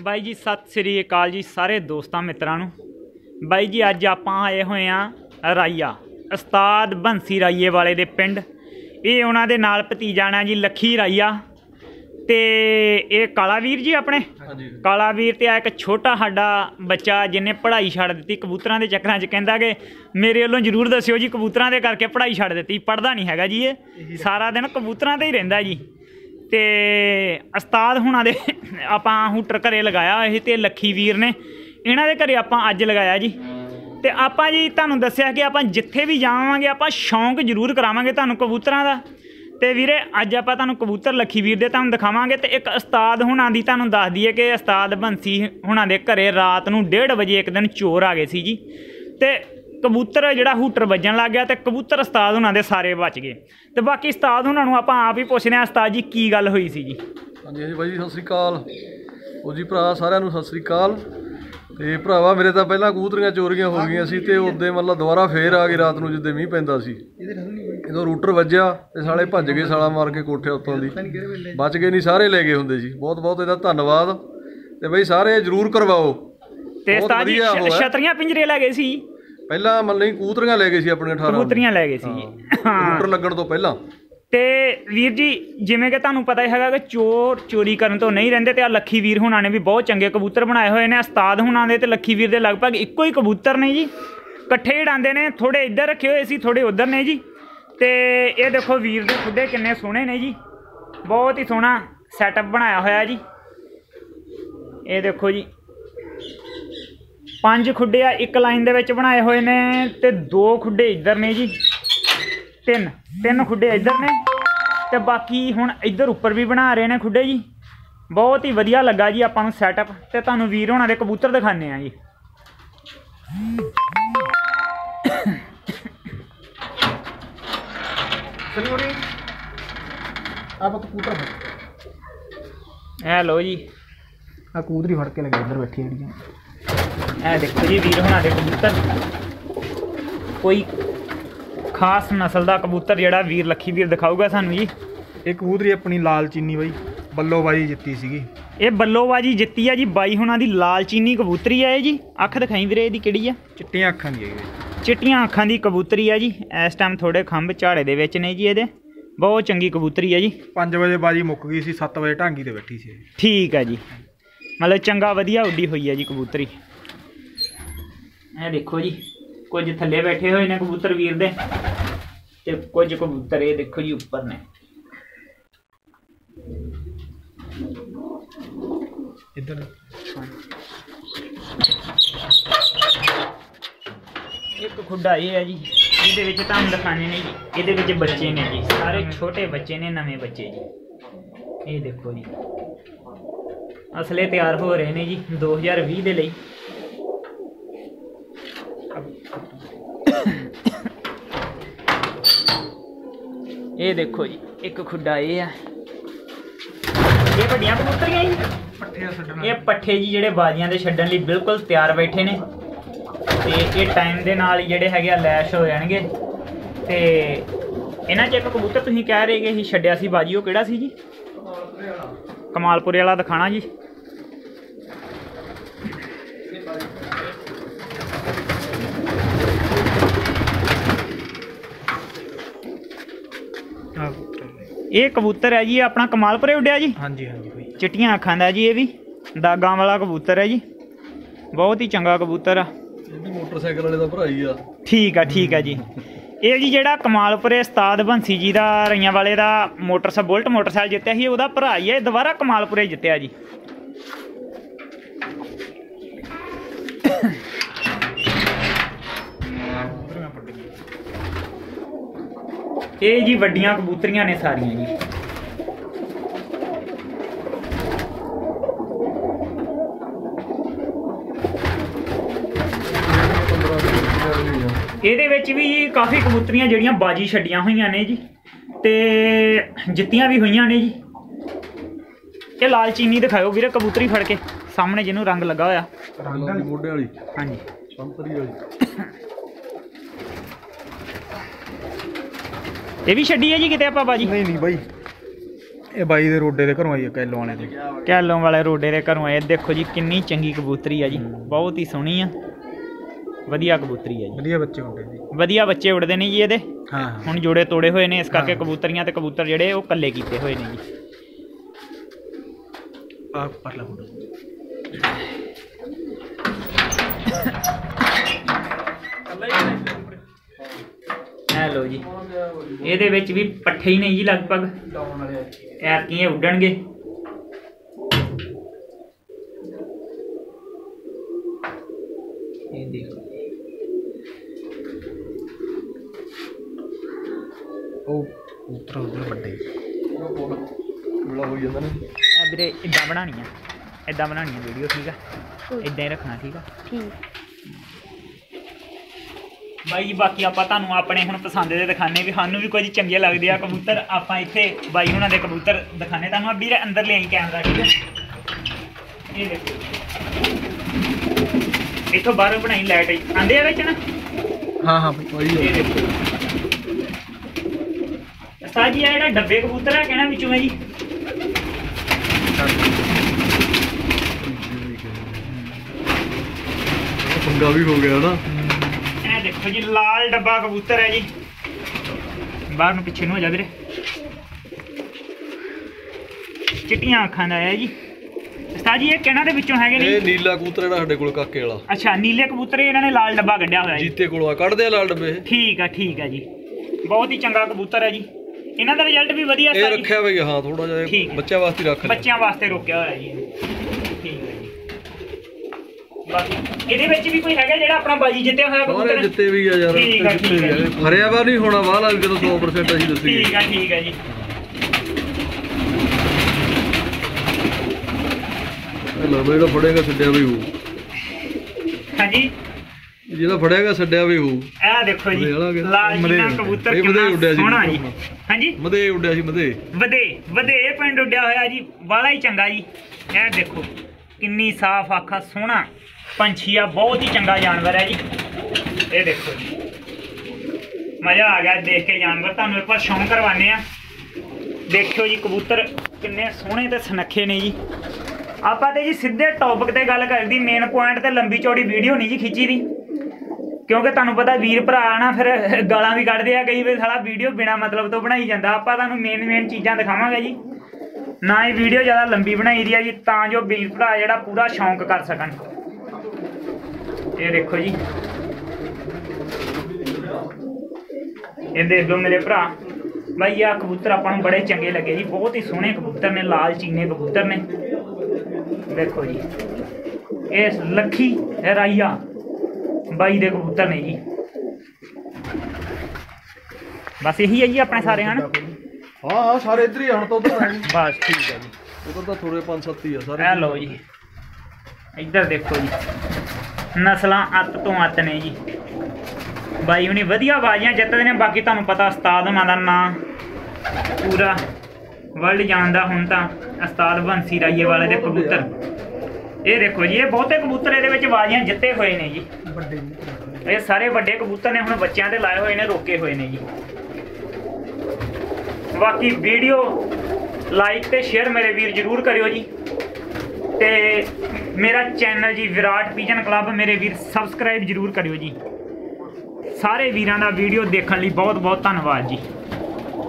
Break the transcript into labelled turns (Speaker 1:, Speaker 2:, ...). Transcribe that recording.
Speaker 1: ਬਾਈ ਜੀ ਸਤਿ ਸ੍ਰੀ ਅਕਾਲ ਜੀ ਸਾਰੇ ਦੋਸਤਾਂ ਮਿੱਤਰਾਂ ਨੂੰ। ਬਾਈ ਜੀ ਅੱਜ ਆਪਾਂ ਆਏ ਹੋਏ ਆ ਰਾਈਆ ਉਸਤਾਦ ਬੰਸੀ ਰਾਈਏ ਵਾਲੇ ਦੇ ਪਿੰਡ। ਇਹ ਉਹਨਾਂ ਦੇ ਨਾਲ ਭਤੀਜਾ ਨਾ ਜੀ ਲੱਖੀ ਰਾਈਆ। ਤੇ ਇਹ ਕਾਲਾ ਵੀਰ ਜੀ ਆਪਣੇ? ਕਾਲਾ ਵੀਰ ਤੇ ਆ ਇੱਕ ਛੋਟਾ ਸਾਡਾ ਬੱਚਾ ਜਿਹਨੇ ਪੜ੍ਹਾਈ ਛੱਡ ਦਿੱਤੀ ਕਬੂਤਰਾਂ ਦੇ ਚੱਕਰਾਂ 'ਚ ਕਹਿੰਦਾ ਕਿ ਮੇਰੇ ਵੱਲੋਂ ਜਰੂਰ ਦੱਸਿਓ ਜੀ ਕਬੂਤਰਾਂ ਦੇ ਕਰਕੇ ਪੜ੍ਹਾਈ ਛੱਡ ਦਿੱਤੀ ਪੜ੍ਹਦਾ ਨਹੀਂ ਹੈਗਾ ਜੀ ਇਹ। ਸਾਰਾ ਦਿਨ ਕਬੂਤਰਾਂ ਤੇ ਹੀ ਰਹਿੰਦਾ ਜੀ। ਤੇ ਉਸਤਾਦ ਹੁਣਾਂ ਦੇ ਆਪਾਂ ਹੂਟਰ ਘਰੇ ਲਗਾਇਆ ਇਹ ਤੇ ਲੱਖੀ ਵੀਰ ਨੇ। ਇਹਨਾਂ ਦੇ ਘਰੇ ਆਪਾਂ ਅੱਜ ਲਗਾਇਆ ਜੀ। ਤੇ ਆਪਾਂ ਜੀ ਤੁਹਾਨੂੰ ਦੱਸਿਆ ਕਿ ਆਪਾਂ ਜਿੱਥੇ ਵੀ ਜਾਵਾਂਗੇ, ਆਪਾਂ ਸ਼ੌਂਕ ਜ਼ਰੂਰ ਕਰਾਵਾਂਗੇ ਤੁਹਾਨੂੰ ਕਬੂਤਰਾਂ ਦਾ। ਤੇ ਵੀਰੇ, ਅੱਜ ਆਪਾਂ ਤੁਹਾਨੂੰ ਕਬੂਤਰ ਲੱਖੀ ਵੀਰ ਦੇ ਤੁਹਾਨੂੰ ਦਿਖਾਵਾਂਗੇ ਤੇ ਇੱਕ ਉਸਤਾਦ ਹੁਣਾਂ ਦੀ ਤੁਹਾਨੂੰ ਦੱਸ ਦਈਏ ਕਿ ਉਸਤਾਦ ਬੰਸੀ ਹੁਣਾਂ ਦੇ ਘਰੇ ਰਾਤ ਨੂੰ 1:30 ਵਜੇ ਇੱਕ ਦਿਨ ਚੋਰ ਆ ਗਏ ਸੀ ਜੀ। ਤੇ ਕਬੂਤਰ ਜਿਹੜਾ ਹੂਟਰ ਵੱਜਣ ਲੱਗ ਗਿਆ ਤੇ ਕਬੂਤਰ ਉਸਤਾਦ ਹੁਣਾਂ ਦੇ ਸਾਰੇ ਬਚ ਗਏ। ਤੇ ਬਾਕੀ ਉਸਤਾਦ ਹੁਣਾਂ ਨੂੰ ਆਪਾਂ ਆਪ ਹੀ ਪੁੱਛਦੇ ਹਾਂ ਉਸਤਾਦ ਜੀ ਕੀ ਗੱਲ ਹੋਈ ਸੀ ਜੀ?
Speaker 2: ਹਾਂਜੀ ਹਾਂਜੀ ਬਾਈ ਜੀ ਸਤਿ ਸ੍ਰੀ ਅਕਾਲ। ਉਹ ਜੀ ਭਰਾ ਸਾਰਿਆਂ ਨੂੰ ਸਤਿ ਸ੍ਰੀ ਅਕਾਲ। ਤੇ ਭਰਾਵਾ ਮੇਰੇ ਤਾਂ ਪਹਿਲਾਂ ਕਬੂਤਰੀਆਂ ਚੋਰੀਆਂ ਹੋ ਗਈਆਂ ਸੀ ਤੇ ਉਹਦੇ ਮਤਲਬ ਦੁਬਾਰਾ ਫੇਰ ਆ ਗਏ ਰਾਤ ਨੂੰ ਜਿੱਦੇ ਮੀਂਹ ਪੈਂਦਾ ਸੀ। ਜਦੋਂ ਰੂਟਰ ਵੱਜਿਆ ਤੇ ਸਾਲੇ ਭੱਜ ਗਏ ਸਾਲਾ ਮਾਰ ਕੇ ਕੋਠੇ ਉੱਤੋਂ ਦੀ। ਬਚ ਗਏ ਨਹੀਂ ਸਾਰੇ ਲੈ ਗਏ ਹੁੰਦੇ ਸੀ ਬਹੁਤ ਬਹੁਤ ਇਹਦਾ ਧੰਨਵਾਦ। ਤੇ ਬਈ ਸਾਰੇ ਜਰੂਰ ਕਰਵਾਓ।
Speaker 1: ਤੇ ਉਸਤਾਦ ਜੀ। ਛਤਰੀਆਂ ਪਿੰਜਰੇ ਲੈ ਗਏ ਸੀ
Speaker 2: ਪਹਿਲਾਂ ਮਤਲਬ ਨਹੀਂ ਕਬੂਤਰੀਆਂ ਲੈ ਗਏ ਸੀ ਆਪਣੇ 18
Speaker 1: ਕਬੂਤਰੀਆਂ ਲੈ ਗਏ ਸੀ ਜੀ। ਹਾਂ।
Speaker 2: ਲੱਗਣ ਤੋਂ ਪਹਿਲਾਂ।
Speaker 1: ਤੇ ਵੀਰ ਜੀ ਜਿਵੇਂ ਕਿ ਤੁਹਾਨੂੰ ਪਤਾ ਹੀ ਹੈਗਾ ਕਿ ਚੋਰ ਚੋਰੀ ਕਰਨ ਤੋਂ ਨਹੀਂ ਰਹਿੰਦੇ ਤੇ ਆ ਲੱਖੀ ਵੀਰ ਹੁਣਾਂ ਨੇ ਵੀ ਬਹੁਤ ਚੰਗੇ ਕਬੂਤਰ ਬਣਾਏ ਹੋਏ ਨੇ। ਉਸਤਾਦ ਹੁਣਾਂ ਦੇ ਤੇ ਲੱਖੀ ਵੀਰ ਦੇ ਲਗਭਗ ਇੱਕੋ ਹੀ ਕਬੂਤਰ ਨੇ ਜੀ। ਇਕੱਠੇ ਹੀ ਨੇ ਥੋੜੇ ਇੱਧਰ ਰੱਖੇ ਹੋਏ ਸੀ ਥੋੜੇ ਉੱਧਰ ਨੇ ਜੀ। ਤੇ ਇਹ ਦੇਖੋ ਵੀਰ ਦੇ ਖੁੱਡੇ ਕਿੰਨੇ ਸੋਹਣੇ ਨੇ ਜੀ। ਬਹੁਤ ਹੀ ਸੋਹਣਾ ਸੈਟਅਪ ਬਣਾਇਆ ਹੋਇਆ ਜੀ। ਇਹ ਦੇਖੋ ਜੀ। ਪੰਜ ਖੁੱਡੇ ਆ ਇੱਕ ਲਾਈਨ ਦੇ ਵਿੱਚ ਬਣਾਏ ਹੋਏ ਨੇ ਤੇ ਦੋ ਖੁੱਡੇ ਇੱਧਰ ਨੇ ਜੀ। ਤਿੰਨ ਤਿੰਨ ਖੁੱਡੇ ਇੱਧਰ ਨੇ ਤੇ ਬਾਕੀ ਹੁਣ ਇੱਧਰ ਉੱਪਰ ਵੀ ਬਣਾ ਰਹੇ ਨੇ ਖੁੱਡੇ ਜੀ। ਬਹੁਤ ਹੀ ਵਧੀਆ ਲੱਗਾ ਜੀ ਆਪਾਂ ਨੂੰ ਸੈਟਅਪ ਤੇ ਤੁਹਾਨੂੰ ਵੀਰ ਹੋਣਾ ਦੇ ਕਬੂਤਰ ਦਿਖਾਣੇ ਆ ਜੀ।
Speaker 3: ਸਨੂਰੀ ਆਪ ਕਬੂਤਰ
Speaker 1: ਲੋ ਜੀ।
Speaker 3: ਆ ਕਬੂਤਰੀ ਫੜ ਕੇ ਲੱਗੇ ਇੱਧਰ ਬੈਠੀ ਜਿਹੜੀਆਂ।
Speaker 1: ਇਹ ਦੇਖੋ ਜੀ ਵੀਰ ਹੋਣਾ ਦੇ ਕਬੂਤਰ। ਕੋਈ ਖਾਸ ਨਸਲ ਦਾ ਕਬੂਤਰ ਜਿਹੜਾ ਵੀਰ ਲੱਖੀ ਵੀਰ ਦਿਖਾਊਗਾ ਸਾਨੂੰ ਜੀ।
Speaker 3: ਇਹ ਕਬੂਤਰੀ ਆਪਣੀ ਲਾਲ ਚੀਨੀ ਬਾਈ ਬੱਲੋ ਬਾਈ ਜਿੱਤੀ ਸੀਗੀ।
Speaker 1: ਇਹ ਬੱਲੋਬਾਜੀ ਜਿੱਤੀ ਆ ਜੀ ਬਾਈ ਹੁਣਾਂ ਦੀ ਲਾਲ ਚੀਨੀ ਕਬੂਤਰੀ ਆ ਇਹ ਜੀ। ਅੱਖ ਦਿਖਾਈ ਵੀਰੇ ਇਹਦੀ ਕਿਹੜੀ ਆ?
Speaker 3: ਚਿੱਟੀਆਂ ਅੱਖਾਂ ਦੀ ਹੈ
Speaker 1: ਚਿੱਟੀਆਂ ਅੱਖਾਂ ਦੀ ਕਬੂਤਰੀ ਆ ਜੀ। ਇਸ ਟਾਈਮ ਥੋੜੇ ਖੰਭ ਝਾੜੇ ਦੇ ਵਿੱਚ ਨੇ ਜੀ ਇਹਦੇ। ਬਹੁਤ ਚੰਗੀ ਕਬੂਤਰੀ ਆ ਜੀ।
Speaker 3: 5 ਵਜੇ ਬਾਜੀ ਮੁੱਕ ਗਈ ਸੀ 7 ਵਜੇ ਢਾਂਗੀ ਤੇ ਬੈਠੀ ਸੀ।
Speaker 1: ਠੀਕ ਹੈ ਜੀ। ਮਤਲਬ ਚੰਗਾ ਵਧੀਆ ਉੱਡੀ ਹੋਈ ਹੈ ਜੀ ਕਬੂਤਰੀ। ਇਹ ਦੇਖੋ ਜੀ ਕੁਝ ਥੱਲੇ ਬੈਠੇ ਹੋਏ ਨੇ ਕਬੂਤਰ ਵੀਰ ਦੇ ਤੇ ਕੁਝ ਕਬੂਤਰ ਇਹ ਦੇਖੋ ਜੀ ਉੱਪਰ ਨੇ।
Speaker 3: ਇੱਧਰ।
Speaker 1: ਇੱਕ ਖੁੱਡਾ ਇਹ ਹੈ ਜੀ ਇਹਦੇ ਵਿੱਚ ਤੁਹਾਨੂੰ ਦਿਖਾਣੇ ਨੇ ਜੀ ਇਹਦੇ ਵਿੱਚ ਬੱਚੇ ਨੇ ਜੀ ਸਾਰੇ ਛੋਟੇ ਬੱਚੇ ਨੇ ਨਵੇਂ ਬੱਚੇ ਜੀ। ਇਹ ਦੇਖੋ ਜੀ। ਅਸਲੇ ਤਿਆਰ ਹੋ ਰਹੇ ਨੇ ਜੀ 2020 ਦੇ ਲਈ। ਇਹ ਦੇਖੋ ਜੀ ਇੱਕ ਖੁੱਡਾ ਇਹ ਆ। ਇਹ ਵੱਡੀਆਂ ਕਬੂਤਰੀਆਂ ਜੀ।
Speaker 3: ਪੱਠੇ ਛੱਡਣਾ।
Speaker 1: ਇਹ ਪੱਠੇ ਜੀ ਜਿਹੜੇ ਬਾਜ਼ੀਆਂ ਦੇ ਛੱਡਣ ਲਈ ਬਿਲਕੁਲ ਤਿਆਰ ਬੈਠੇ ਨੇ। ਤੇ ਇਹ ਟਾਈਮ ਦੇ ਨਾਲ ਹੀ ਜਿਹੜੇ ਹੈਗੇ ਆ ਲੈਸ਼ ਹੋ ਜਾਣਗੇ। ਤੇ ਇਹਨਾਂ 'ਚ ਇੱਕ ਕਬੂਤਰ ਤੁਸੀਂ ਕਹਿ ਰਹੇ ਕਿ ਅਸੀਂ ਛੱਡਿਆ ਸੀ ਬਾਜੀ ਉਹ ਕਿਹੜਾ ਸੀ ਜੀ? ਕਮਾਲਪੁਰੇ ਵਾਲਾ। ਦਿਖਾਣਾ ਜੀ।
Speaker 3: ਕਬੂਤਰ।
Speaker 1: ਇਹ ਕਬੂਤਰ ਹੈ ਜੀ ਆਪਣਾ ਕਮਾਲਪੁਰੇ ਉੱਡਿਆ ਜੀ?
Speaker 3: ਹਾਂਜੀ ਹਾਂਜੀ ਬਾਈ
Speaker 1: ਚਿੱਟੀਆਂ ਅੱਖਾਂ ਦਾ ਜੀ ਇਹ ਵੀ। ਦਾਗਾਂ ਵਾਲਾ ਕਬੂਤਰ ਹੈ ਜੀ। ਬਹੁਤ ਹੀ ਚੰਗਾ ਕਬੂਤਰ ਆ।
Speaker 2: ਇਹ ਵੀ ਮੋਟਰਸਾਈਕਲ ਵਾਲੇ ਦਾ ਭਰਾ ਹੀ ਆ।
Speaker 1: ਠੀਕ ਆ ਠੀਕ ਆ ਜੀ। ਇਹ ਜੀ ਜਿਹੜਾ ਕਮਾਲਪੁਰੇ ਉਸਤਾਦ ਬੰਸੀ ਜੀ ਦਾ ਰਈਆਂ ਵਾਲੇ ਦਾ ਮੋਟਰਸਾਈਕਲ ਬੁਲਟ ਮੋਟਰਸਾਈਕਲ ਜਿੱਤਿਆ ਸੀ ਉਹਦਾ ਭਰਾ ਹੀ ਹੈ ਇਹ ਦੁਬਾਰਾ ਕਮਾਲਪੁਰੇ ਜਿੱਤਿਆ ਜੀ
Speaker 3: ਕਬੂਤਰੀਆਂ ਪੱਟ ਗਈ
Speaker 1: ਇਹ ਜੀ ਵੱਡੀਆਂ ਕਬੂਤਰੀਆਂ ਨੇ ਸਾਰੀਆਂ ਜੀ। ਇਹਦੇ ਵਿੱਚ ਵੀ ਜੀ ਕਾਫੀ ਕਬੂਤਰੀਆਂ ਜਿਹੜੀਆਂ ਬਾਜੀ ਛੱਡੀਆਂ ਹੋਈਆਂ ਨੇ ਜੀ ਤੇ ਜਿੱਤੀਆਂ ਵੀ ਹੋਈਆਂ ਨੇ ਜੀ। ਇਹ ਲਾਲ ਚੀਨੀ ਦਿਖਾਓ ਵੀਰੇ ਕਬੂਤਰੀ ਫੜ ਕੇ। ਸਾਹਮਣੇ ਜਿਹਨੂੰ ਰੰਗ ਲੱਗਾ ਹੋਇਆ।
Speaker 2: ਰੰਗਾਂ ਦੀ ਮੋਢੇ ਵਾਲੀ।
Speaker 1: ਹਾਂਜੀ।
Speaker 2: ਸੰਤਰੀ ਵਾਲੀ।
Speaker 1: ਇਹ ਵੀ ਛੱਡੀ ਹੈ ਜੀ ਕਿਤੇ ਆਪਾਂ ਬਾਜੀ?
Speaker 3: ਨਹੀਂ ਨਹੀਂ ਬਾਈ। ਇਹ ਬਾਈ ਦੇ ਰੋਡੇ ਦੇ ਘਰੋਂ ਆਈ ਹੈ ਕੈਲੋ ਵਾਲੇ ਦੇ।
Speaker 1: ਕੈਲੋਂ ਵਾਲੇ ਰੋਡੇ ਦੇ ਘਰੋਂ ਆਏ। ਦੇਖੋ ਜੀ ਕਿੰਨੀ ਚੰਗੀ ਕਬੂਤਰੀ ਆ ਜੀ। ਬਹੁਤ ਹੀ ਸੋਹਣੀ ਆ। ਵਧੀਆ ਕਬੂਤਰੀ ਆ ਜੀ।
Speaker 3: ਵਧੀਆ ਬੱਚੇ ਹੁੰਦੇ ਜੀ
Speaker 1: ਵਧੀਆ ਬੱਚੇ ਉੜਦੇ ਨੇ ਜੀ ਇਹਦੇ।
Speaker 3: ਹਾਂ
Speaker 1: ਹੁਣ ਜੋੜੇ ਤੋੜੇ ਹੋਏ ਨੇ ਇਸ ਕਰਕੇ। ਕਬੂਤਰੀਆਂ ਤੇ ਕਬੂਤਰ ਜਿਹੜੇ ਉਹ ਕੱਲੇ ਕੀਤੇ ਹੋਏ ਨੇ ਜੀ।
Speaker 3: ਆ ਪਰ ਲਾ ਫੋਟੋ
Speaker 1: ਇਹ ਲਓ ਜੀ ਇਹਦੇ ਵਿੱਚ ਵੀ ਪੱਠੇ ਹੀ ਨੇ ਜੀ ਲਗਭਗ। ਇਹ ਉੱਡਣਗੇ। ਇਹ ਦੇਖੋ।
Speaker 3: ਉਹ ਉਤਰਾ ਉਧਰ ਵੱਡੇ।
Speaker 2: ਬੜਾ ਹੋਈ ਜਾਂਦਾ ਨੇ।
Speaker 1: ਇਹ ਵੀਰੇ ਇਦਾਂ ਬਣਾਉਣੀ ਆ। ਇਦਾਂ ਬਣਾਉਣੀ ਆ ਵੀਡੀਓ ਠੀਕ ਆ? ਇਦਾਂ ਹੀ ਰੱਖਣਾ ਠੀਕ ਆ? ਬਾਈ ਜੀ ਬਾਕੀ ਆਪਾਂ ਤੁਹਾਨੂੰ ਆਪਣੇ ਹੁਣ ਪਸੰਦ ਦੇ ਦਿਖਾਣੇ ਵੀ ਸਾਨੂੰ ਵੀ ਕੁਝ ਚੰਗੇ ਲੱਗਦੇ ਆ ਕਬੂਤਰ। ਆਪਾਂ ਇੱਥੇ ਬਾਈ ਹੁਣਾਂ ਦੇ ਕਬੂਤਰ ਦਿਖਾਣੇ ਤੁਹਾਨੂੰ ਆ ਵੀਰੇ ਅੰਦਰ ਲਿਆਈ ਕੈਮਰਾ ਠੀਕ ਹੈ? ਇਹ ਦੇਖੋ ਇੱਥੋਂ ਬਾਹਰੋਂ ਬਣਾਈ ਲਾਈਟ ਆਂਦੇ ਆ ਵਿੱਚ ਨਾ?
Speaker 3: ਹਾਂ ਹਾਂ
Speaker 2: ਭਾਈ
Speaker 1: ਇਹ ਦੇਖੋ ਸਾਜੀ ਆ ਜਿਹੜਾ ਡੱਬੇ ਕਬੂਤਰ ਆ ਕਹਿਣਾ ਵਿੱਚੋਂ ਹੈ ਜੀ।
Speaker 2: ਪੰਗਾ ਵੀ ਹੋ ਗਿਆ ਨਾ।
Speaker 1: ਦੇਖੋ ਜੀ ਲਾਲ ਡੱਬਾ ਕਬੂਤਰ ਹੈ ਜੀ। ਬਾਹਰ ਨੂੰ ਪਿੱਛੇ ਨੂੰ ਹੋ ਜਾ ਵੀਰੇ। ਚਿੱਟੀਆਂ ਅੱਖਾਂ ਦਾ ਹੈ ਜੀ। ਉਸਤਾਦ ਜੀ ਇਹ ਕਿਹਨਾਂ ਦੇ ਵਿੱਚੋਂ ਹੈਗੇ
Speaker 2: ਇਹ
Speaker 1: ਨੇ
Speaker 2: ਨੀਲਾ ਕਬੂਤਰ ਜਿਹੜਾ ਸਾਡੇ ਕੋਲ ਕਾਕੇ ਵਾਲਾ।
Speaker 1: ਅੱਛਾ ਨੀਲੇ ਕਬੂਤਰ ਇਹਨਾਂ ਨੇ ਲਾਲ ਡੱਬਾ ਕੱਢਿਆ ਹੋਇਆ ਜੀ।
Speaker 2: ਜੀਤੇ ਕੋਲੋਂ ਆ ਕੱਢਦੇ ਆ ਲਾਲ ਡੱਬੇ ਇਹ।
Speaker 1: ਠੀਕ ਆ ਠੀਕ ਆ ਜੀ। ਬਹੁਤ ਹੀ ਚੰਗਾ ਕਬੂਤਰ ਹੈ ਜੀ। ਇਹਨਾਂ ਦਾ ਰਿਜ਼ਲਟ ਵੀ ਵਧੀਆ
Speaker 2: ਇਹ ਰੱਖਿਆ ਬਈ ਹਾਂ ਥੋੜਾ ਜਿਹਾ। ਇਹ ਬੱਚਿਆਂ ਵਾਸਤੇ ਰੱਖ ਲਿਆ।
Speaker 1: ਬੱਚਿਆਂ ਵਾਸਤੇ ਰੋਕਿਆ ਹੋਇਆ ਜੀ ਇਹਨੂੰ। ਠੀਕ ਹੈ ਜੀ ਬਾਕੀ ਇਹਦੇ ਵਿੱਚ ਵੀ ਕੋਈ ਹੈਗਾ ਜਿਹੜਾ ਆਪਣਾ ਬਾਜੀ ਜਿੱਤਿਆ ਹੋਇਆ
Speaker 2: ਸਾਰੇ
Speaker 1: ਕਬੂਤਰ
Speaker 2: ਜਿੱਤੇ ਵੀ ਆ ਯਾਰ
Speaker 1: ਠੀਕ ਆ,
Speaker 2: ਜਿੱਤੇ ਵੀ ਆ।
Speaker 1: ਠੀਕ
Speaker 2: ਹਰਿਆ ਵਾ ਨਹੀਂ ਹੋਣਾ ਵਾਲਾ ਵੀ ਜਦੋਂ 100% ਅਸੀਂ ਦੱਸੀਏ।
Speaker 1: ਠੀਕ ਆ ਠੀਕ ਆ ਜੀ।
Speaker 2: ਇਹ ਲਓ ਬਈ ਜਿਹੜਾ ਫੜੇਗਾ ਛੱਡਿਆ ਵੀ ਹੋਊ।
Speaker 1: ਹਾਂਜੀ।
Speaker 2: ਜਿਹੜਾ ਫੜੇਗਾ ਛੱਡਿਆ ਵੀ ਹੋਊ।
Speaker 1: ਇਹ ਦੇਖੋ ਜੀ
Speaker 2: ਵਧੇ ਵਾਲਾ।
Speaker 1: ਲਾਲ ਜਿੰਨਾ
Speaker 3: ਉੱਡਿਆ।
Speaker 1: ਕਬੂਤਰ
Speaker 2: ਇਹ ਵਧੇ
Speaker 1: ਕਿੰਨਾ
Speaker 2: ਉੱਡਿਆ ਜੀ
Speaker 1: ਸੋਹਣਾ ਜੀ। ਹਾਂਜੀ।
Speaker 2: ਮਦੇ ਉੱਡਿਆ ਸੀ ਮਦੇ
Speaker 1: ਵਧੇ ਵਧੇ ਇਹ ਪਿੰਡ ਉੱਡਿਆ ਹੋਇਆ ਜੀ। ਬਾਲਾ ਹੀ ਚੰਗਾ ਜੀ। ਇਹ ਦੇਖੋ। ਕਿੰਨੀ ਸਾਫ਼ ਆਖਾ, ਸੋਹਣਾ ਪੰਛੀ ਆ ਬਹੁਤ ਹੀ ਚੰਗਾ ਜਾਨਵਰ ਹੈ ਜੀ। ਇਹ ਦੇਖੋ ਜੀ। ਮਜ਼ਾ ਆ ਗਿਆ ਦੇਖ ਕੇ ਜਾਨਵਰ। ਤੁਹਾਨੂੰ ਇੱਕ ਵਾਰ ਸ਼ੌਂਕ ਕਰਵਾਨੇ ਆ ਦੇਖਿਓ ਜੀ, ਕਬੂਤਰ ਕਿੰਨੇ ਸੋਹਣੇ ਤੇ ਸੁਨੱਖੇ ਨੇ ਜੀ। ਆਪਾਂ ਤੇ ਜੀ ਸਿੱਧੇ ਟੌਪਿਕ ਤੇ ਗੱਲ ਕਰਦੀ ਮੇਨ ਪੁਆਇੰਟ ਤੇ ਲੰਬੀ ਚੌੜੀ ਵੀਡੀਓ ਨਹੀਂ ਜੀ ਖਿੱਚੀ ਦੀ। ਕਿਉਂਕਿ ਤੁਹਾਨੂੰ ਪਤਾ ਵੀਰ ਭਰਾ ਨਾ ਫਿਰ ਗਾਲਾਂ ਵੀ ਕੱਢਦੇ ਆ, ਕਈ ਵਾਰ ਸਾਲਾ ਵੀਡੀਓ ਬਿਨਾ ਮਤਲਬ ਤੋਂ ਬਣਾਈ ਜਾਂਦਾ। ਆਪਾਂ ਤੁਹਾਨੂੰ ਮੇਨ ਮੇਨ ਚੀਜ਼ਾਂ ਦਿਖਾਵਾਂਗੇ ਜੀ। ਨਾ ਹੀ ਵੀਡੀਓ ਜ਼ਿਆਦਾ ਲੰਬੀ ਬਣਾਈ ਦੀ ਆ ਜੀ, ਤਾਂ ਜੋ ਵੀਰ ਭਰਾ ਜਿਹੜਾ ਪੂਰਾ ਸ਼ੌਂਕ ਕਰ ਸਕਣ। ਇਹ ਦੇਖੋ ਜੀ। ਇਹ ਦੇਖ ਲਓ ਮੇਰੇ ਭਰਾ। ਭਾਈ ਆ ਕਬੂਤਰ ਆਪਾਂ ਨੂੰ ਬੜੇ ਚੰਗੇ ਲੱਗੇ ਜੀ, ਬਹੁਤ ਹੀ ਸੋਹਣੇ ਕਬੂਤਰ ਨੇ, ਲਾਲ ਚੀਨੇ ਕਬੂਤਰ ਨੇ। ਦੇਖੋ ਜੀ। ਇਹ ਲੱਖੀ ਰਾਈਆ ਬਾਈ ਦੇ ਕਬੂਤਰ ਨੇ ਜੀ। ਬਸ ਇਹੀ ਹੈ ਜੀ ਆਪਣੇ ਸਾਰੇ, ਹਨ?
Speaker 2: ਹਾਂ ਹਾਂ ਸਾਰੇ ਇੱਧਰ ਹੀ ਹਣ ਤੋਂ ਉਧਰ ਆਏ
Speaker 1: ਬਸ ਠੀਕ ਹੈ ਜੀ।
Speaker 2: ਉਧਰ ਤਾਂ ਥੋੜੇ 5-7 ਹੀ ਆ ਸਾਰੇ
Speaker 1: ਇਹ ਲਓ ਜੀ। ਇੱਧਰ ਦੇਖੋ ਜੀ। ਨਸਲਾਂ ਅੱਤ ਤੋਂ ਅੱਤ ਨੇ ਜੀ। ਬਾਈ ਹੁਣੀ ਵਧੀਆ ਬਾਜ਼ੀਆਂ ਜਿੱਤਦੇ ਨੇ ਬਾਕੀ ਤੁਹਾਨੂੰ ਪਤਾ ਉਸਤਾਦ ਉਹਨਾਂ ਦਾ ਨਾਂ ਪੂਰਾ ਵਰਲਡ ਜਾਣਦਾ ਹੁਣ ਤਾਂ ਉਸਤਾਦ ਬੰਸੀ ਰਾਈਏ ਵਾਲੇ ਦੇ ਕਬੂਤਰ। ਇਹ ਦੇਖੋ ਜੀ ਇਹ ਬਹੁਤੇ ਕਬੂਤਰ ਇਹਦੇ ਵਿੱਚ ਬਾਜ਼ੀਆਂ ਜਿੱਤੇ ਹੋਏ ਨੇ ਜੀ।
Speaker 3: ਵੱਡੇ
Speaker 1: ਇਹ ਸਾਰੇ ਵੱਡੇ ਕਬੂਤਰ ਨੇ ਹੁਣ ਬੱਚਿਆਂ ਤੇ ਲਾਏ ਹੋਏ ਨੇ ਰੋਕੇ ਹੋਏ ਨੇ ਜੀ। ਬਾਕੀ ਵੀਡੀਓ ਲਾਈਕ ਤੇ ਸ਼ੇਅਰ ਮੇਰੇ ਵੀਰ ਜਰੂਰ ਕਰਿਓ ਜੀ। ਤੇ ਮੇਰਾ ਚੈਨਲ ਜੀ ਵਿਰਾਟ ਪੀਜਨ ਕਲੱਬ ਮੇਰੇ ਵੀਰ ਸਬਸਕ੍ਰਾਈਬ ਜਰੂਰ ਕਰਿਓ ਜੀ। ਸਾਰੇ ਵੀਰਾਂ ਦਾ ਵੀਡੀਓ ਦੇਖਣ ਲਈ ਬਹੁਤ ਬਹੁਤ ਧੰਨਵਾਦ ਜੀ।